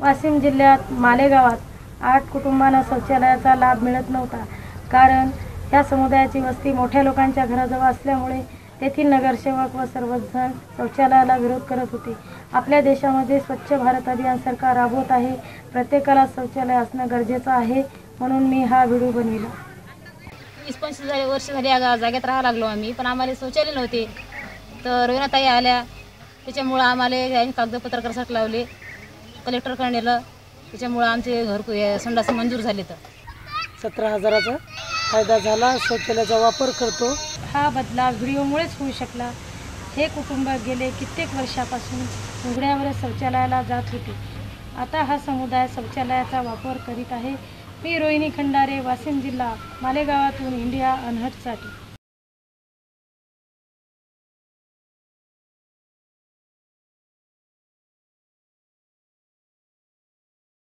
वाशिम जिल्ह्यात मालेगावात आठ कुटुंबांना शौचालयाचा लाभ मिळत नव्हता. कारण या समुदायाची वस्ती मोठ्या लोकांच्या घराजवळ असल्यामुळे तेथील नगरसेवक व सर्वजण शौचालयाला विरोध करत होते. आपल्या देशामध्ये स्वच्छ भारत अभियान सरकार राबवत आहे. प्रत्येकाला शौचालय असणं गरजेचं आहे म्हणून मी हा व्हिडिओ बनविला. वीस पंचवीस झाले वर्ष झाली या जागेत राहायला लागलो आम्ही पण आम्हाला शौचालय नव्हते. तर रवीनाताई आल्या त्याच्यामुळं आम्हाला यांनी कागदपत्र करसाठी लावले. कलेक्टरकडे नेलं. त्याच्यामुळं आमचे घर हे संडास मंजूर झाले तर. सतरा हजाराचा फायदा झाला. शौचालयाचा वापर करतो. हा बदलाव व्हिडिओमुळेच होऊ शकला. हे कुटुंब गेले कित्येक वर्षापासून उघड्यावरच शौचालयाला जात होते. आता हा समुदाय शौचालयाचा वापर करीत आहे. मी रोहिणी खंडारे वाशिम जिल्हा मालेगावातून इंडिया अनहटसाठी.